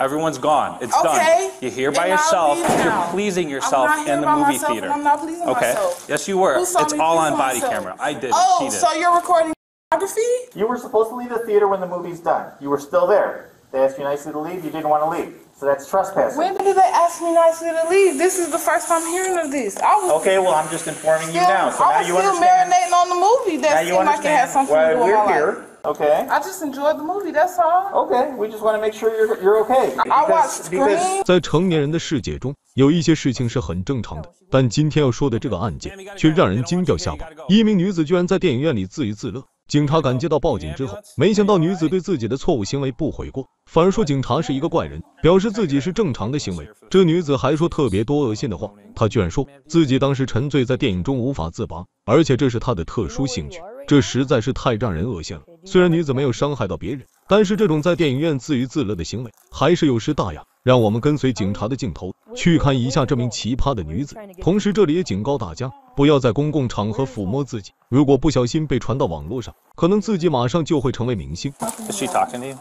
Everyone's gone. It's Okay. done. You're here by And I'll yourself. You're now. pleasing I'm yourself not here in the by movie myself, theater. I'm not pleasing okay. myself. Yes, you were. It's all on body myself? camera. I did. Oh, She did. so you're recording photography? You were supposed to leave the theater when the movie's done. You were still there. They asked you nicely to leave. You didn't want to leave. So that's trespassing. When did they ask me nicely to leave? This is the first time hearing of this. I was Okay, well, I'm just informing you still, now. So I now was you still understand. marinating on the movie. Now That you seemed like it had something why to do with we're here. life. Okay. I just enjoyed the movie. That's all. Okay. We just want to make sure you're you're okay. I watched Because- because Scream. 在成年人的世界中，有一些事情是很正常的，但今天要说的这个案件却让人惊掉下巴。一名女子居然在电影院里自娱自乐，警察赶接到报警之后，没想到女子对自己的错误行为不悔过，反而说警察是一个怪人，表示自己是正常的行为。这女子还说特别多恶心的话，她居然说自己当时沉醉在电影中无法自拔，而且这是她的特殊兴趣，这实在是太让人恶心了。虽然女子没有伤害到别人，但是这种在电影院自娱自乐的行为还是有失大雅。让我们跟随警察的镜头去看一下这名奇葩的女子。同时，这里也警告大家，不要在公共场合抚摸自己，如果不小心被传到网络上，可能自己马上就会成为明星。Is she talking to you?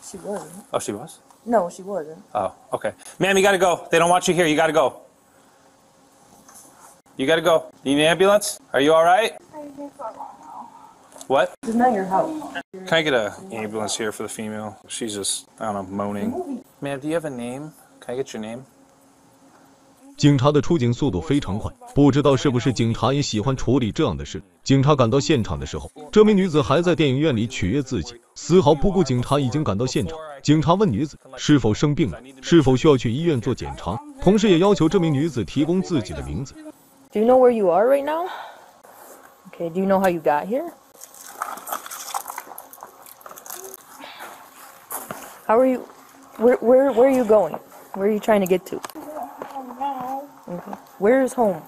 She wasn't. Oh, she was. No, she wasn't. Oh, okay. Ma'am, you gotta go. They don't want you here. You gotta go. You gotta go. Need an ambulance? Are you all right? What? It's not your house. Can I get a ambulance here for the female? She's just, I don't know, moaning. Ma'am, do you have a name? Can I get your name? 警察的出警速度非常快，不知道是不是警察也喜欢处理这样的事。警察赶到现场的时候，这名女子还在电影院里取悦自己，丝毫不顾警察已经赶到现场。警察问女子是否生病了，是否需要去医院做检查，同时也要求这名女子提供自己的名字。Do you know where you are right now? Okay, do you know how you got here? How are you? Where, where, where are you going? Where are you trying to get to? Okay. Where is home?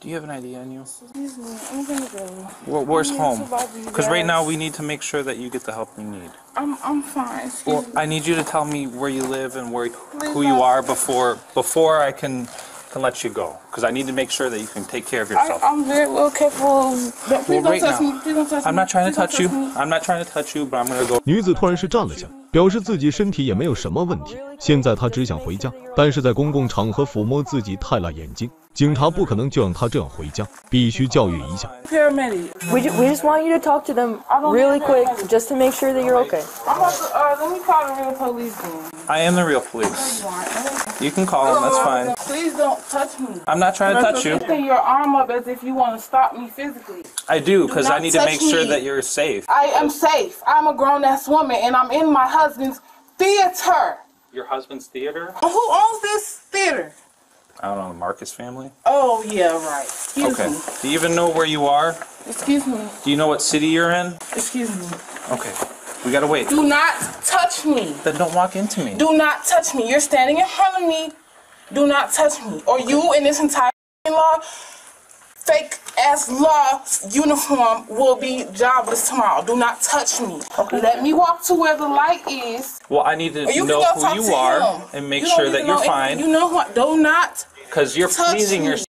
Do you have an idea on you? Excuse me, I'm gonna go. Where, where's home? to bother you Because right now we need to make sure that you get the help you need. I'm I'm fine. Excuse Well, me. I need you to tell me where you live and where Please who you are before before I can can let you go. Because I need to make sure that you can take care of I, yourself. I'm very well careful. Don't, please Well, don't right touch now. me. Please don't touch me. I'm not trying to Please don't touch you. me. I'm not trying to touch you, but I'm gonna go. 女子突然是站了下，表示自己身体也没有什么问题，现在她只想回家，但是在公共场合抚摸自己太辣眼睛，警察不可能就让她这样回家，必须教育一下。 Paramedic. We, ju- we just want you to talk to them I don't really need quick that. just to make sure that you're okay. I'm about to, uh, let me call the real police then. I am the real No, police. you aren't. You can call them. That's fine. Please don't touch me. I'm not trying to touch you. You're lifting your arm up as if you want to stop me physically. I do because I need to touch make sure that you're safe. I am safe. I'm a grown ass woman and I'm in my husband's theater. Your husband's theater? Who owns this theater? I don't know. The Marcus family. Oh yeah, right. Excuse Okay. me. Do you even know where you are? Excuse me. Do you know what city you're in? Excuse me. Okay. We gotta wait. Do not touch me. Then don't walk into me. Do not touch me. You're standing in front of me. Do not touch me. Or you in this entire law, fake ass law uniform will be jobless tomorrow. Do not touch me. Okay. Let me walk to where the light is. Well, I need to you know can go talk who you are him. and make You don't sure need that to you're know fine anything. You know what? Do not, because you're touch pleasing me. yourself.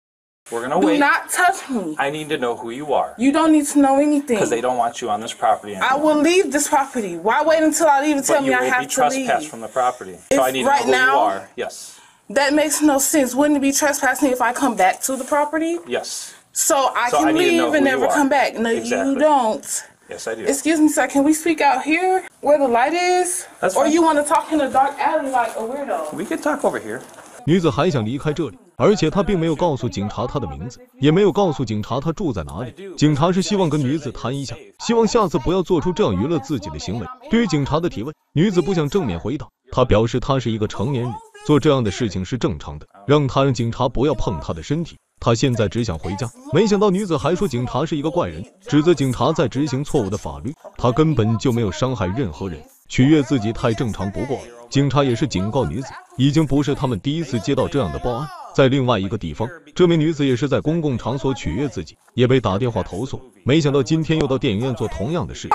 We're gonna do wait. Do not touch me. I need to know who you are You don't need to know anything. because they don't want you on this property anymore. I will leave this property. Why wait until I leave and tell but me you I will have be to trespassed leave? from the property. If so I need to right know who now- you are. Yes. That makes no sense. Wouldn't it be trespassing if I come back to the property? Yes. So I So can I need to leave and who you never are. come back. No, you don't. Yes, I do. Excuse me, sir. Can we speak out here where the light is? That's or fine. you want to talk in a dark alley like a weirdo? we could talk over here. 女子还想离开这里，而且她并没有告诉警察她的名字，也没有告诉警察她住在哪里。警察是希望跟女子谈一下，希望下次不要做出这样娱乐自己的行为。对于警察的提问，女子不想正面回答，她表示她是一个成年人，做这样的事情是正常的，让他让警察不要碰他的身体。他现在只想回家。没想到女子还说警察是一个怪人，指责警察在执行错误的法律。他根本就没有伤害任何人，取悦自己太正常不过了。警察也是警告女子，已经不是他们第一次接到这样的报案。在另外一个地方，这名女子也是在公共场所取悦自己，也被打电话投诉。没想到今天又到电影院做同样的事。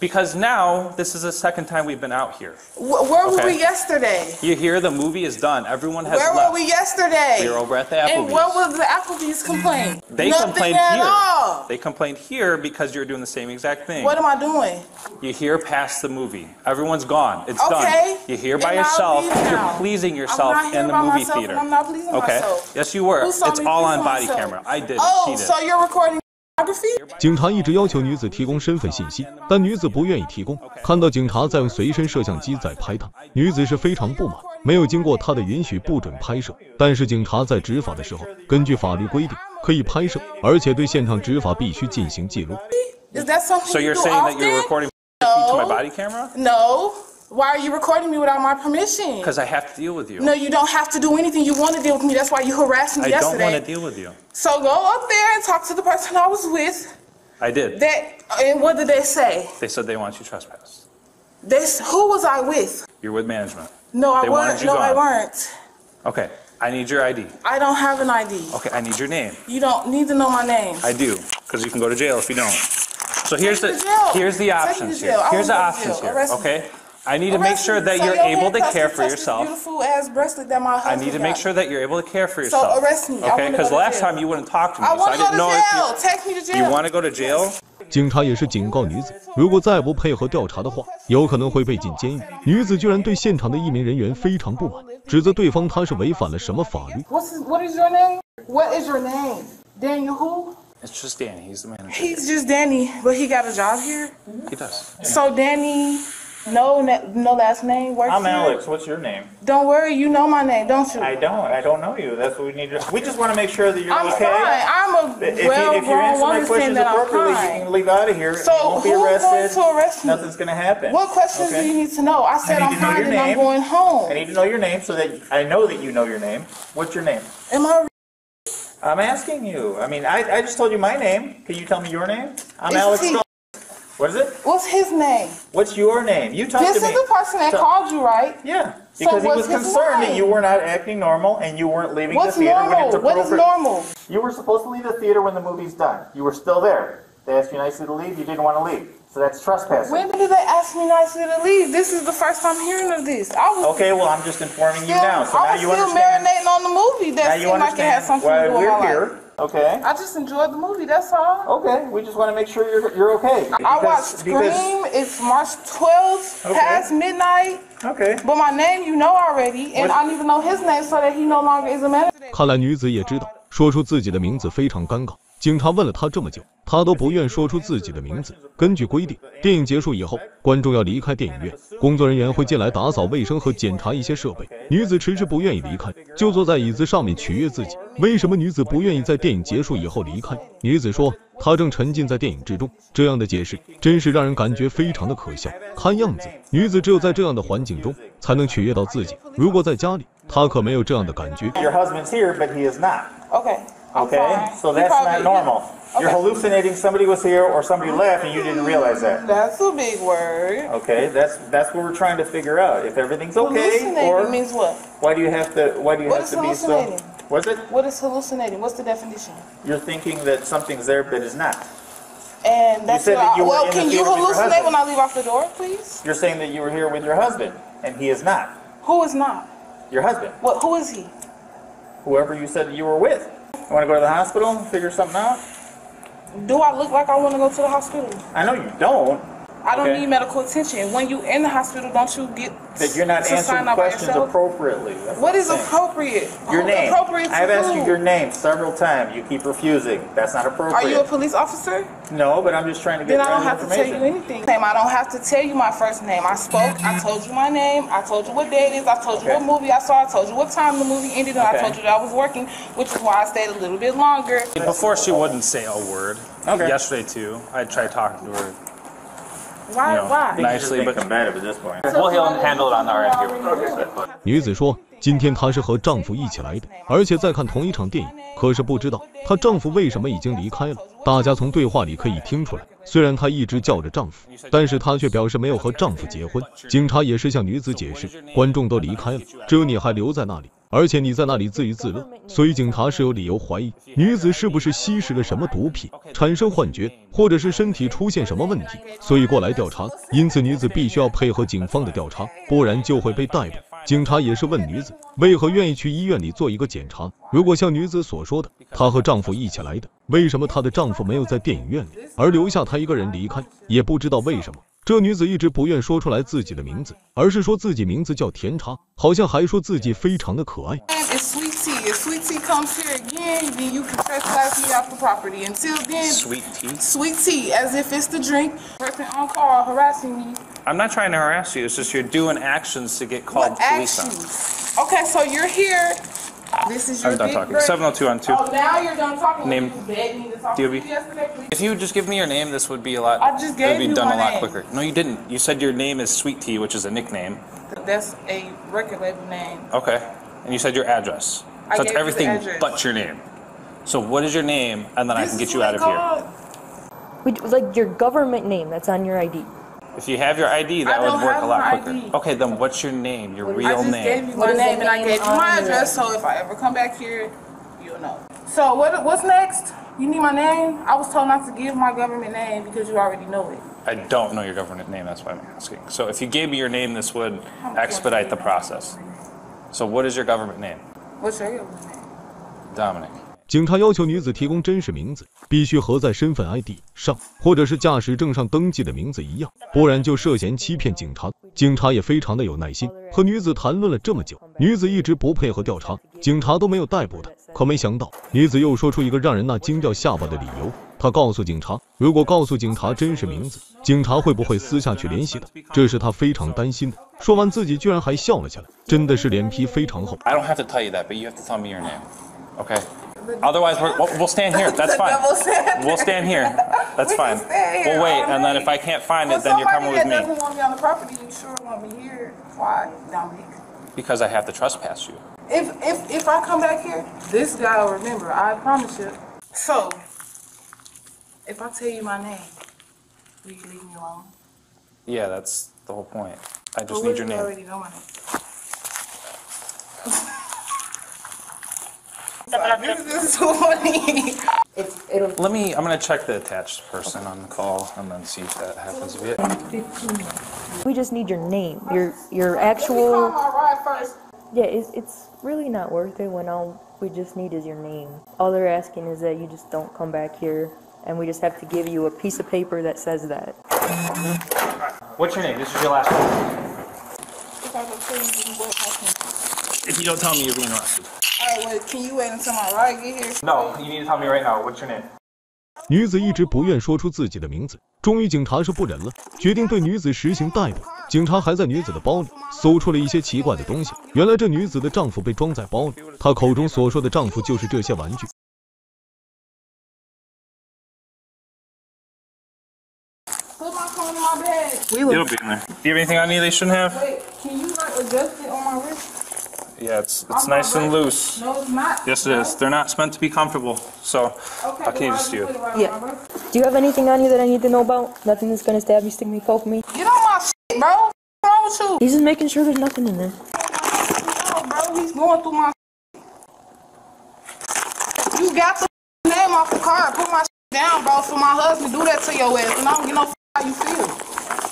Because now this is the second time we've been out here. Wh- where were Okay. we yesterday? You hear the movie is done. Everyone has Where left. were we yesterday? We were over at the And Applebee's. what was the Applebee's complaint? They Nothing complained at here. all. They complained here because you're doing the same exact thing. What am I doing? You hear past the movie. Everyone's gone. It's Okay. done. You're here by And I'll yourself. leave now. You're pleasing yourself I'm not here in the by movie myself, theater. and I'm not pleasing okay. myself. Yes, you were. Who saw It's me all pleasing on body myself? camera. I did. Oh, she did. so you're recording? 警察一直要求女子提供身份信息，但女子不愿意提供。看到警察在用随身摄像机在拍她，女子是非常不满，没有经过她的允许不准拍摄。但是警察在执法的时候，根据法律规定可以拍摄，而且对现场执法必须进行记录。Is that something So you you're do saying that often? you're recording to my No. Body camera? No. Why are you recording me without my permission? Because I have to deal with you. No, you don't have to do anything. You want to deal with me. That's why you harassed me yesterday. I don't want to deal with you. So go up there and talk to the person I was with. I did. That and what did they say? They said they want you trespass. They s- who was I with? You're with management. No, I they weren't. No, I weren't. Okay. I need your ID. I don't have an ID. Okay. I need your name. You don't need to know my name. I do, because you can go to jail if you don't. So here's the here's the options here. I Here's the wanna go to options here. Okay. I need to make Arrest sure me. that So you're your able to handcuffs care can for touch this yourself. Beautiful ass bracelet that my I husband need to make got. sure that you're able to care for yourself. arrest me. I Okay, wanna because go to last jail. time you wouldn't talk to me, I so I want to go didn't to know if jail. you, Take me to jail. you want to go to jail. 警察也是警告女子，如果再不配合调查的话，有可能会被进监狱。女子居然对现场的一名人员非常不满，指责对方他是违反了什么法律。 What's his, what is your name? What is your name? Daniel who? It's just Danny. He's the manager. He's just Danny, but he got a job here. He does. So Danny, no, na- no last name. Works I'm here. Alex. What's your name? Don't worry, you know my name, don't you? I don't. I don't know you. That's what we need to. We just want to make sure that you're I'm okay. fine. I'm a If, you, well if you answer my woman saying questions that I'm appropriately, you fine. can leave out of here. So you won't be who's going arrested. to arrest me? Nothing's going to happen. What questions Okay? do you need to know? I said I I'm need to know fine your and I'm name. going home. I need to know your name so that I know that you know your name. What's your name? Am I? I'm asking you. I mean, I, I just told you my name. Can you tell me your name? I'm It's Alex. T. Stone. What is it? What's his name? What's your name? You talk This to is the person that So- called you, right? Yeah, So because he was concerned that you were not acting normal and you weren't leaving What's the theater when it's normal? What is normal? You were supposed to leave the theater when the movie's done. You were still there. They asked you nicely to leave. You didn't want to leave. So that's trespassing. When did they ask me nicely to leave? This is the first time hearing of this. I was Okay, well, I'm just informing you still, now. So I now was you still understand. marinating on the movie Now that you seemed like it had something why to do with we're my life. here. Okay. I just enjoyed the movie. That's all. Okay. We just want to make sure you're you're okay. I Because- watched because- Scream. It's March 12th, Okay. past midnight. Okay. But my name you know already, and What- I need to know his name so that he no longer is a manager. 看来女子也知道，说出自己的名字非常尴尬。 警察问了她这么久，她都不愿说出自己的名字。根据规定，电影结束以后，观众要离开电影院，工作人员会进来打扫卫生和检查一些设备。女子迟迟不愿意离开，就坐在椅子上面取悦自己。为什么女子不愿意在电影结束以后离开？女子说，她正沉浸在电影之中。这样的解释真是让人感觉非常的可笑。看样子，女子只有在这样的环境中才能取悦到自己。如果在家里，她可没有这样的感觉。ok Okay. So that's probably- not normal. You're Okay. hallucinating somebody was here or somebody left and you didn't realize that. That's a big word. Okay, that's that's what we're trying to figure out. If everything's okay, Hallucinating or means what? why do you have to? Why do you What have is to be so? hallucinating? What's it? What is hallucinating? What's the definition? You're thinking that something's there, but it's not. And that's said what that I, you were well, in the can you theater with your hallucinate husband. when I leave off the door, please? You're saying that you were here with your husband, and he is not. Who is not? Your husband, What? Who is he? whoever you said you were with. You want to go to the hospital and figure something out? Do I look like I want to go to the hospital? I know you don't. I don't Okay. need medical attention. When you in the hospital, don't you get That you're not to answering sign questions appropriately. That's What is I'm appropriate? Your name. Appropriate to I've asked you your name several times. You keep refusing. That's not appropriate. Are you a police officer? No, but I'm just trying to get Then I don't have to tell you anything. Name, I don't have to tell you my first name. I spoke. I told you my name. I told you what day it is. I told you Okay. what movie I saw. I told you what time the movie ended, and Okay. I told you that I was working, which is why I stayed a little bit longer. Before she wouldn't say a word. Okay. Yesterday too, I tried talking to her. Why? You know, why? nicely, but combative at this point. we'll handle it on our end here. 女子说，今天她是和丈夫一起来的，而且在看同一场电影。可是不知道她丈夫为什么已经离开了。大家从对话里可以听出来，虽然她一直叫着丈夫，但是她却表示没有和丈夫结婚。警察也是向女子解释，观众都离开了，只有你还留在那里。而且你在那里自娱自乐，所以警察是有理由怀疑女子是不是吸食了什么毒品，产生幻觉，或者是身体出现什么问题，所以过来调查。因此女子必须要配合警方的调查，不然就会被逮捕。警察也是问女子为何愿意去医院里做一个检查。如果像女子所说的，她和丈夫一起来的，为什么她的丈夫没有在电影院里，而留下她一个人离开？也不知道为什么。这女子一直不愿说出来自己的名字，而是说自己名字叫甜茶，好像还说自己非常的可爱。It's sweet tea. If sweet tea comes here again, then you can trespass me off the property. Until then, Sweet tea. sweet tea, as if it's the drink. Person on call harassing me. I'm not trying to harass you. It's just you're doing actions to get called What police on. actions? Okay, so you're here. This is your I'm done big talking. break. 702 on two. Oh, now you're done talking. Name. You me to talk DOB. to you yesterday. Please. If you would just give me your name, this would be a lot. I just it would gave be you done a lot name. quicker. No, you didn't. You said your name is Sweet Tea, which is a nickname. That's a record label name. Okay. And you said your address. I So gave it's you the everything address. but your name. So what is your name, and then I can get you out of they here. call- We, like your government name that's on your ID. If you have your ID, that I would don't work have a lot my quicker. ID. Okay, then what's your name? Your I real just name. gave you my is name and I name gave you on my your- address, so if I ever come back here, you'll know. So what? What's next? You need my name? I was told not to give my government name because you already know it. I don't know your government name. That's why I'm asking. So if you gave me your name, this would expedite the process. So what is your government name? What's your government name? Dominic. 警察要求女子提供真实名字，必须和在身份 ID 上或者是驾驶证上登记的名字一样，不然就涉嫌欺骗警察。警察也非常的有耐心，和女子谈论了这么久，女子一直不配合调查，警察都没有逮捕她。可没想到，女子又说出一个让人那惊掉下巴的理由。她告诉警察，如果告诉警察真实名字，警察会不会私下去联系她？这是她非常担心的。说完，自己居然还笑了起来，真的是脸皮非常厚。I don't have to tell you that, but you have to tell me your name. ok Otherwise, we'll, we'll stand here. That's fine. We'll stand here. That's We fine. We'll wait, and then if I can't find it, then you're coming somebody with that me doesn't want me on the property, you sure want me here? Why, Dominic? because I have to trespass you. If if if I come back here, this guy will remember. I promise you. So, if I tell you my name, will you leave me alone? Yeah, that's the whole point. I just need your you name. already know my name? this is too funny. It's it'll Let me. I'm gonna check the attached person on the call and then see if that happens. If it- we just need your name. Your your Let me call actual my ride first. Yeah, it's it's really not worth it when all we just need is your name. All they're asking is that you just don't come back here and we just have to give you a piece of paper that says that. What's your name? This is your last name. If I don't tell you. If you don't tell me, you're being arrested. All right, wait. Can you wait until my ride get here? No, you need to tell me right now. What's your name? 女子一直不愿说出自己的名字，终于警察是不忍了，决定对女子实行逮捕。警察还在女子的包里搜出了一些奇怪的东西，原来这女子的丈夫被装在包里，她口中所说的丈夫就是这些玩具。Put my phone in my bag. We It'll be in there. Do you have anything on you they shouldn't have? Wait, can you Yeah, it's it's I'm nice and ready. loose. No, it's not. Yes, it is. They're not meant to be comfortable. So Okay, how can you just do put it? it right Yeah. my wrist? Do you have anything on you that I need to know about? Nothing that's gonna stab me, stick me, poke me? Get on my shit, bro. What's wrong with you? He's just making sure there's nothing in there. No, bro, he's going through my You got the name off the card. Put my down, bro, for my husband do that to your ass, and I don't get no how you feel.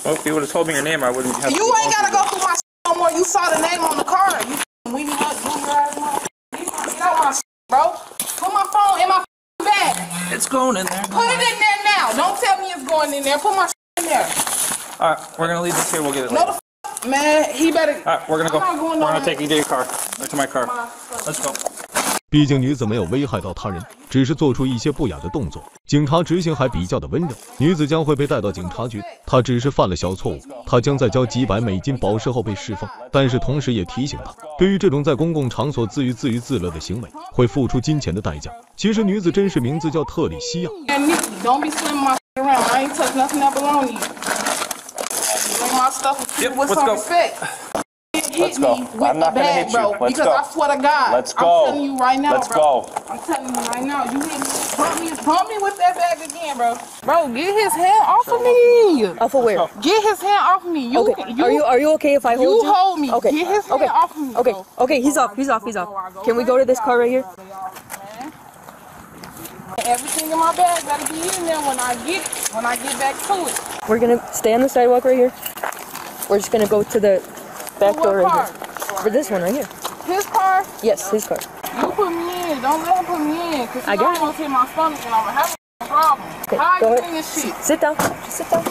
Well, if you would have told me your name, I wouldn't have. You ain't gotta go through my no more. You saw the name on the card. You weenie nut, do your ass, motherfucker. Get out my bro. Put my phone in my bag. It's going in there. Put it in there now. Don't tell me it's going in there. Put my in there. All right, we're gonna leave this here. We'll get it No, later. man, he better. All right, we're gonna go. I'm not going We're gonna take you to your car, or to my car. My- Let's go. 毕竟女子没有危害到他人，只是做出一些不雅的动作。警察执行还比较的温柔，女子将会被带到警察局。她只是犯了小错误，她将在交几百美金保释后被释放。但是同时也提醒她，对于这种在公共场所自娱自娱自乐的行为，会付出金钱的代价。其实女子真实名字叫特里西亚。And Nikki, don't be swimming my around. I ain't touch nothing that you. Bring my stuff with, Yep, let's some go. hit Let's go. me with I'm not a gonna bag, hit you. bro. Let's because go. I swear to God, Let's I'm telling you right now, Let's bro. go. I'm telling you right now. You hit me, bump me, bump me with that bag again, bro. Bro, get his hand off of me. Off of where? Get his hand off of me. You, Okay. are you are you okay if I hold you you? hold me. Okay. Get his hand okay. off of me. Okay. bro. Okay. He's off. He's off. He's off. Can we go to this car right here? Everything in my bag gotta be in there when I get it. When I get back to it. We're gonna stay on the sidewalk right here. We're just gonna go to the back For door right car? here. For this one right here. His car. Yes, his car. You put me in. Don't let him put me in. Cause I got got to hit my stomach and I'm gonna have a problem. Okay, How go get ahead. in this shit? Sit down. Just sit down.